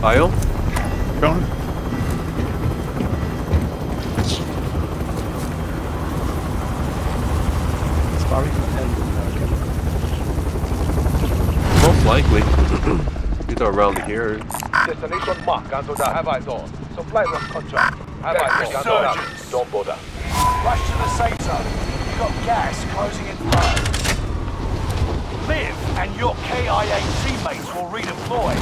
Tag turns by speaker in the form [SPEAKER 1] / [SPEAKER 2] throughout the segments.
[SPEAKER 1] Bio?
[SPEAKER 2] Drone. It's probably
[SPEAKER 1] Most likely. These are around here.
[SPEAKER 3] Destination mark, cancel that. Have eyes on. Supply rock contract. Have eyes on. Cancel that. Don't bother.
[SPEAKER 4] Rush to the safe zone. You've got gas closing in fast. Liv and your KIA teammates will redeploy.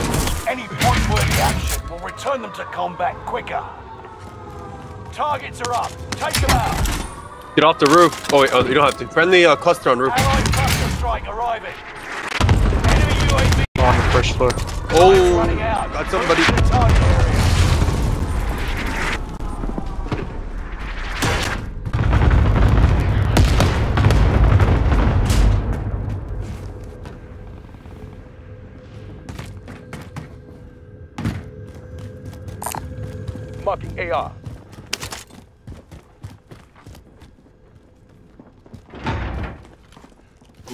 [SPEAKER 4] Any point-worthy action will return them to combat quicker. Targets are up. Take them out.
[SPEAKER 1] Get off the roof. Oh wait, oh, you don't have to. Friendly uh, cluster on roof.
[SPEAKER 4] Allied cluster strike arriving. Enemy UAV
[SPEAKER 2] on the first floor.
[SPEAKER 1] Oh, got somebody.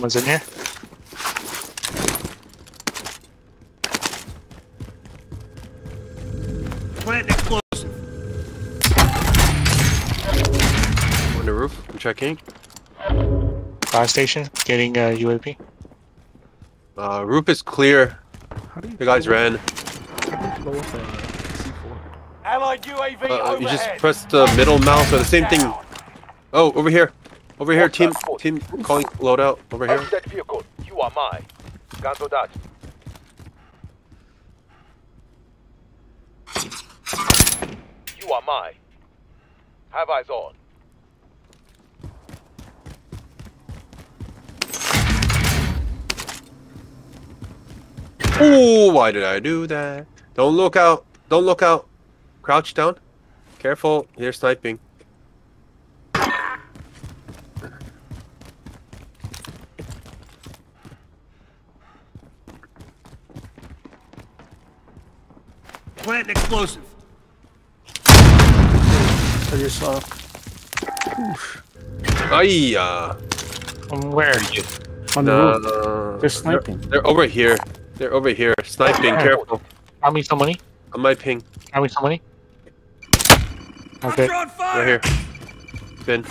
[SPEAKER 2] Someone's in here.
[SPEAKER 5] Plant explosive.
[SPEAKER 1] On the roof. I'm checking.
[SPEAKER 2] Fire station. Getting uh, UAV.
[SPEAKER 1] Uh, roof is clear.
[SPEAKER 6] How do you
[SPEAKER 1] The guys ran.
[SPEAKER 6] How do you blow up a C4?
[SPEAKER 4] Allied UAV
[SPEAKER 1] Uh,
[SPEAKER 4] overhead.
[SPEAKER 1] you just press the middle mouse or the same thing. Oh, over here. Over here, team. Team calling loadout. Over here.
[SPEAKER 3] Unset vehicle. You are mine. Cancel that. You are mine. Have eyes on.
[SPEAKER 1] Oh, why did I do that? Don't look out. Don't look out. Crouch down. Careful. They're sniping.
[SPEAKER 5] Plant explosive.
[SPEAKER 6] I just saw. Oof.
[SPEAKER 1] Ayya.
[SPEAKER 2] Um, where?
[SPEAKER 6] On the roof.
[SPEAKER 1] Uh,
[SPEAKER 6] They're sniping.
[SPEAKER 1] They're, they're over here. They're over here. Sniping. Careful.
[SPEAKER 2] Got me some money.
[SPEAKER 1] On my ping.
[SPEAKER 2] Got me some money. Okay.
[SPEAKER 5] On fire.
[SPEAKER 1] Right here. Bin.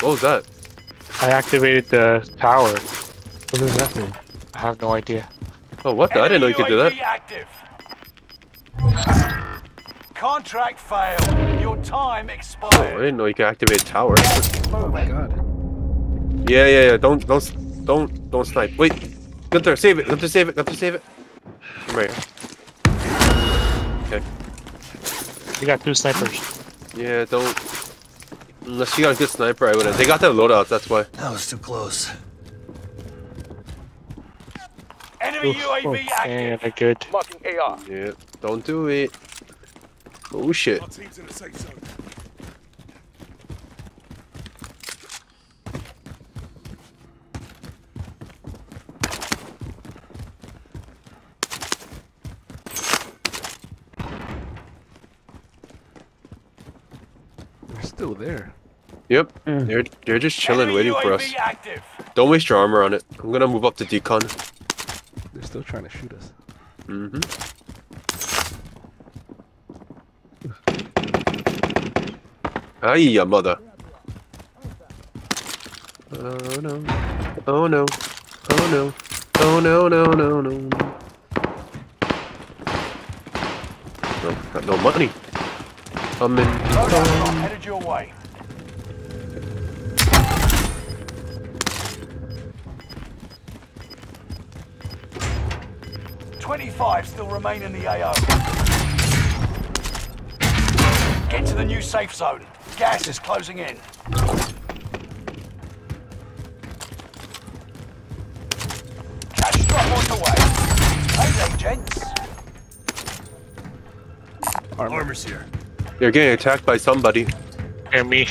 [SPEAKER 1] What was that?
[SPEAKER 2] I activated the tower.
[SPEAKER 6] What does that do?
[SPEAKER 2] I have no idea.
[SPEAKER 1] Oh, what? the- I didn't know you could do that.
[SPEAKER 4] Active. Contract failed. Your time
[SPEAKER 1] Oh, I didn't know you could activate tower.
[SPEAKER 6] Oh my god.
[SPEAKER 1] Yeah, yeah, yeah. Don't, don't, don't, don't snipe. Wait, Gunther, save it. Gunther, save it. Gunther, save it. I'm right here. Okay.
[SPEAKER 2] We got two snipers.
[SPEAKER 1] Yeah, don't. Unless you got a good sniper, I wouldn't. They got their loadouts. That's why.
[SPEAKER 5] That was too close.
[SPEAKER 4] Enemy
[SPEAKER 2] Oof,
[SPEAKER 4] UAV
[SPEAKER 2] And
[SPEAKER 4] active.
[SPEAKER 2] a good.
[SPEAKER 3] Marking AR.
[SPEAKER 1] Yeah. Don't do it. Oh shit.
[SPEAKER 5] Our team's in the safe zone.
[SPEAKER 6] They're still there.
[SPEAKER 1] Yep.
[SPEAKER 6] Mm.
[SPEAKER 1] They're they're just chilling,
[SPEAKER 4] Enemy
[SPEAKER 1] waiting for us.
[SPEAKER 4] active.
[SPEAKER 1] Don't waste your armor on it. I'm gonna move up to decon.
[SPEAKER 6] They're still trying to shoot us.
[SPEAKER 1] Mm-hmm. Ay, ya mother. Oh no. Oh no. Oh no. Oh no no no no no. No, got no money. I'm in.
[SPEAKER 4] Loadout drop headed your way. Twenty-five still remain in the AO. Get to the new safe zone. Gas is closing in. Cash drop on the way. Payday, gents.
[SPEAKER 5] Armor's here.
[SPEAKER 1] You're getting attacked by somebody.
[SPEAKER 2] And me.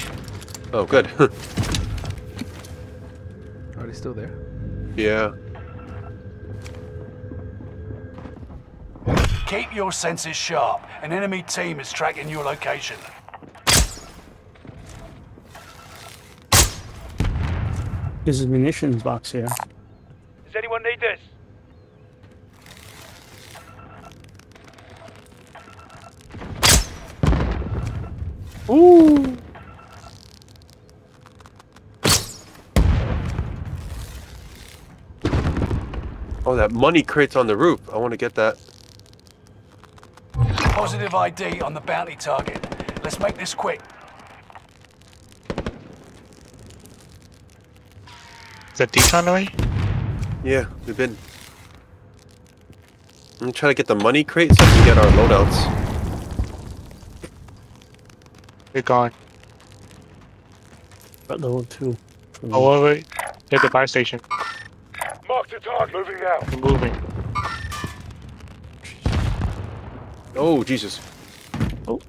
[SPEAKER 1] Oh, good.
[SPEAKER 6] Are they still there?
[SPEAKER 1] yeah.
[SPEAKER 4] Keep your senses sharp. An enemy team is tracking your location.
[SPEAKER 6] There's a munitions box here.
[SPEAKER 3] Does anyone need this?
[SPEAKER 6] Ooh.
[SPEAKER 1] Oh, that money crate's on the roof. I want to get that.
[SPEAKER 4] Positive ID on the bounty target. Let's make this quick.
[SPEAKER 2] Is that decon already?
[SPEAKER 1] Yeah, we've been. I'm gonna try to get the money crate so we can get our loadouts.
[SPEAKER 2] You're gone.
[SPEAKER 6] Got level two.
[SPEAKER 2] Oh, wait, wait. Hit the buy station.
[SPEAKER 3] Mark the target. Moving out.
[SPEAKER 2] We're moving.
[SPEAKER 1] Oh Jesus.
[SPEAKER 6] Oh.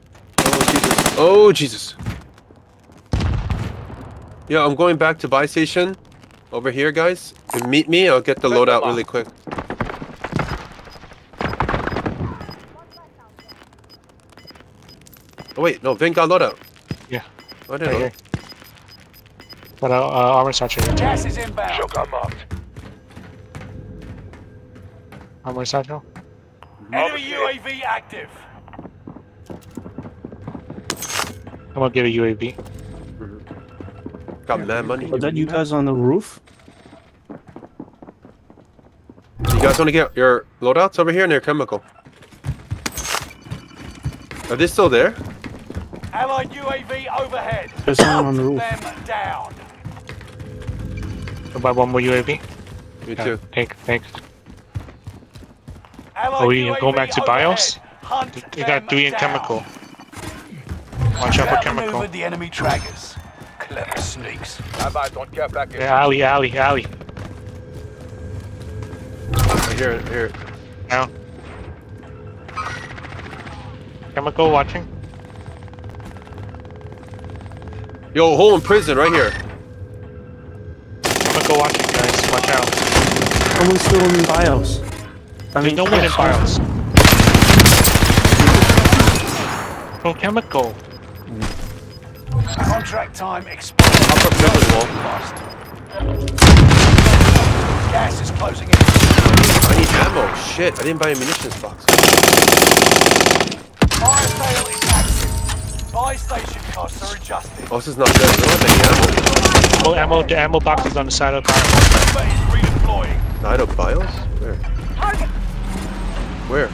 [SPEAKER 1] Oh Jesus. Oh Jesus. Yeah, I'm going back to buy station. Over here, guys. Meet me, I'll get the loadout really quick. Oh wait, no, Vin got loadout.
[SPEAKER 2] Yeah.
[SPEAKER 1] Oh, I didn't
[SPEAKER 2] Right
[SPEAKER 1] know.
[SPEAKER 2] here. Got a uh, armor satchel here.
[SPEAKER 4] Gas is inbound.
[SPEAKER 3] Shotgun marked.
[SPEAKER 2] Armor satchel.
[SPEAKER 4] Enemy UAV active.
[SPEAKER 2] I'm gonna get a UAV.
[SPEAKER 1] Got mad money.
[SPEAKER 6] But then you guys on the roof?
[SPEAKER 1] You guys want to get your loadouts over here near chemical? Are they still there?
[SPEAKER 4] Allied UAV overhead.
[SPEAKER 6] There's someone on the roof.
[SPEAKER 4] Them down.
[SPEAKER 2] I'll buy one more UAV.
[SPEAKER 1] Me
[SPEAKER 2] Yeah,
[SPEAKER 1] too.
[SPEAKER 2] Thank, thanks.
[SPEAKER 4] Allied
[SPEAKER 2] Are we
[SPEAKER 4] UAV
[SPEAKER 2] going back to
[SPEAKER 4] overhead.
[SPEAKER 2] BIOS?
[SPEAKER 4] Hunt
[SPEAKER 2] They got
[SPEAKER 4] them
[SPEAKER 2] three in chemical. Watch out for chemical.
[SPEAKER 4] Outmaneuvered the enemy trackers. Clever sneaks.
[SPEAKER 3] Allies on care package.
[SPEAKER 2] Yeah, alley, alley, alley.
[SPEAKER 1] I hear it, hear it.
[SPEAKER 2] Now. Chemical watching.
[SPEAKER 1] Yo, hole in prison right here.
[SPEAKER 2] Chemical watching, guys. Watch out.
[SPEAKER 6] Someone's still in BIOS. I
[SPEAKER 2] There's no one in BIOS. No chemical.
[SPEAKER 4] Contract time expired.
[SPEAKER 1] Upper prison wall.
[SPEAKER 4] Lost. Gas is closing in.
[SPEAKER 1] I need ammo. Shit, I didn't buy a munitions box.
[SPEAKER 4] Fire sale is active. Buy station costs are adjusted.
[SPEAKER 1] Oh, this is not good. I don't have any ammo.
[SPEAKER 2] Ammo, ammo, the ammo box is on the side of the car.
[SPEAKER 4] Member is redeploying.
[SPEAKER 1] Side of BIOS? Where? Where?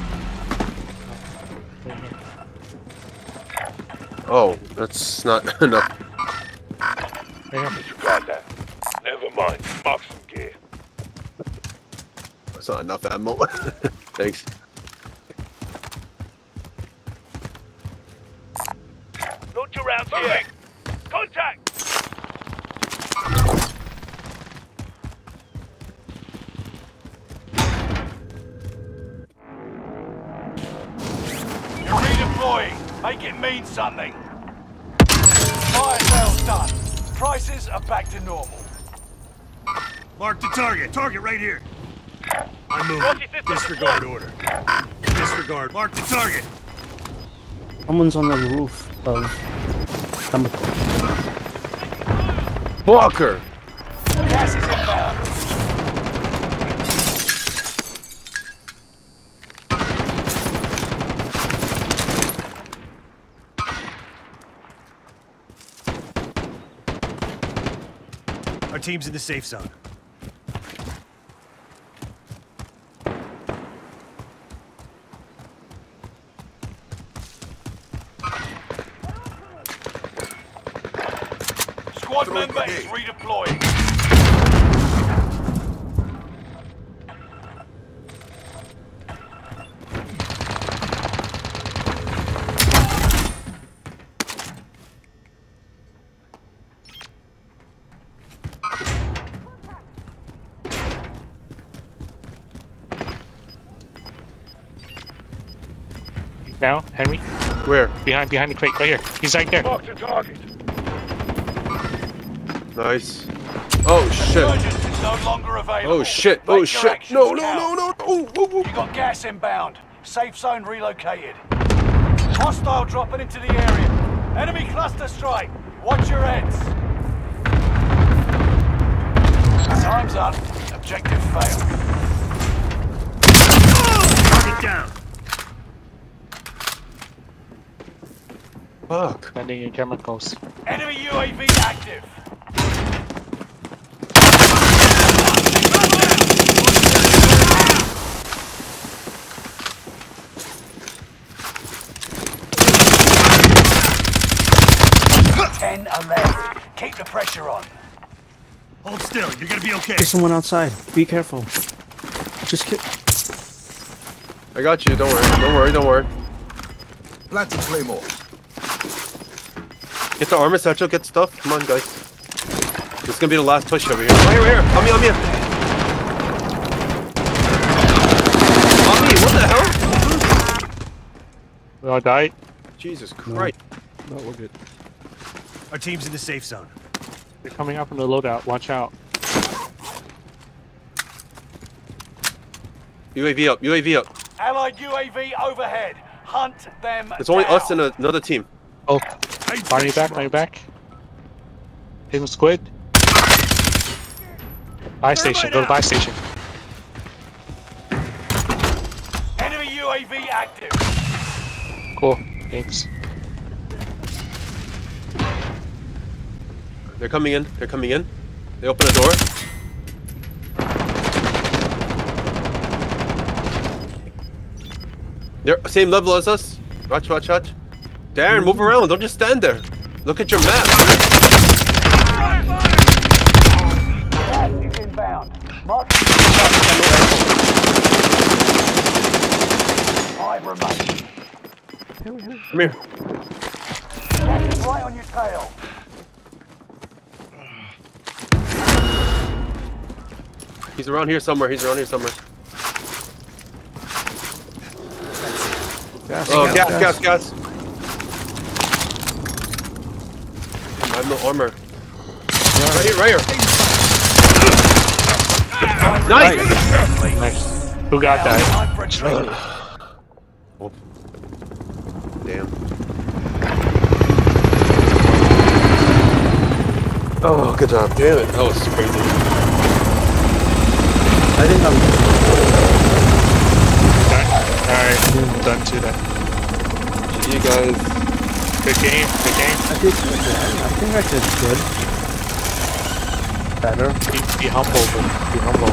[SPEAKER 1] Oh, that's not enough.
[SPEAKER 2] Yeah.
[SPEAKER 3] Got that. Never mind. Mark some gear.
[SPEAKER 1] That's not enough ammo. Thanks.
[SPEAKER 3] Launch around here. Contact.
[SPEAKER 4] You're redeploying. Make it mean something. Prices are back to normal.
[SPEAKER 5] Mark the target. Target right here. I'm moving. Disregard order. Disregard. Mark the target.
[SPEAKER 6] Someone's on the roof of chemical.
[SPEAKER 1] Walker!
[SPEAKER 4] Gas
[SPEAKER 5] team's in the safe zone.
[SPEAKER 4] Squad member is redeploying.
[SPEAKER 2] Now, Henry,
[SPEAKER 1] Where?
[SPEAKER 2] behind, behind the crate, right here. He's right there.
[SPEAKER 3] Mark the target.
[SPEAKER 1] Nice. Oh shit.
[SPEAKER 4] No longer.
[SPEAKER 1] Oh shit. Oh
[SPEAKER 4] your
[SPEAKER 1] shit.
[SPEAKER 4] actions
[SPEAKER 1] No, no, no, no. Oh.
[SPEAKER 4] You got gas inbound. Safe zone relocated. Hostile dropping into the area. Enemy cluster strike. Watch your heads. Time's up. Objective failed.
[SPEAKER 5] Target down.
[SPEAKER 1] Fuck.
[SPEAKER 2] Sending in chemicals.
[SPEAKER 4] Enemy UAV active. Ten are left. Keep the pressure on.
[SPEAKER 5] Hold still. You're gonna be okay.
[SPEAKER 6] There's someone outside. Be careful. Just kill.
[SPEAKER 1] I got you. Don't worry. Don't worry. Don't worry.
[SPEAKER 7] Planting Claymore.
[SPEAKER 1] Get the armor satchel. Get stuff. Come on, guys. This is gonna be the last push over here. Right here, right here. On me, on me. On me. What the hell?
[SPEAKER 2] We all died.
[SPEAKER 1] Jesus Christ.
[SPEAKER 7] No, we're good.
[SPEAKER 5] Our team's in the safe zone.
[SPEAKER 2] They're coming up from the loadout. Watch out.
[SPEAKER 1] UAV up. UAV up.
[SPEAKER 4] Allied UAV overhead. Hunt them
[SPEAKER 1] It's only
[SPEAKER 4] down.
[SPEAKER 1] us and another team.
[SPEAKER 2] Oh,
[SPEAKER 5] Hey,
[SPEAKER 2] on your back, on your back. HiddenSquid. Buy station. Go to buy station.
[SPEAKER 4] Enemy UAV active.
[SPEAKER 2] Cool. Thanks.
[SPEAKER 1] They're coming in. They're coming in. They open the door. They're same level as us. Watch, watch, watch. Darren, move around. Don't just stand there. Look at your map.
[SPEAKER 4] Gas is inbound. Mark Five remain.
[SPEAKER 1] Come here.
[SPEAKER 4] Gas is right on your tail.
[SPEAKER 1] He's around here somewhere. He's around here somewhere.
[SPEAKER 6] Gas,
[SPEAKER 1] Oh, gas, gas, gas. I have no armor. Right here, right here. Nice.
[SPEAKER 2] Nice. Who got that?
[SPEAKER 4] For.
[SPEAKER 1] Damn. Oh, good job. Damn it. That was crazy.
[SPEAKER 6] I think I'm.
[SPEAKER 2] Alright. I'm done then.
[SPEAKER 1] You guys.
[SPEAKER 2] Good game. Good game.
[SPEAKER 6] I did. I think I did good. Better.
[SPEAKER 2] Be, be humble, but be humble.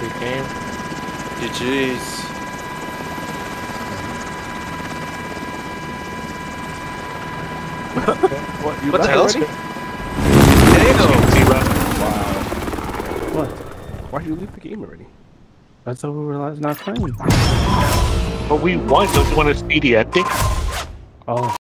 [SPEAKER 2] Good game.
[SPEAKER 1] GG's.
[SPEAKER 7] What, you
[SPEAKER 1] What the
[SPEAKER 7] left
[SPEAKER 1] hell?
[SPEAKER 7] already?
[SPEAKER 1] Damn.
[SPEAKER 2] Zero.
[SPEAKER 6] What?
[SPEAKER 7] Why'd you leave the game already?
[SPEAKER 6] I thought we were like, not playing.
[SPEAKER 2] But we won. Don't you want to see the ending?
[SPEAKER 6] Oh.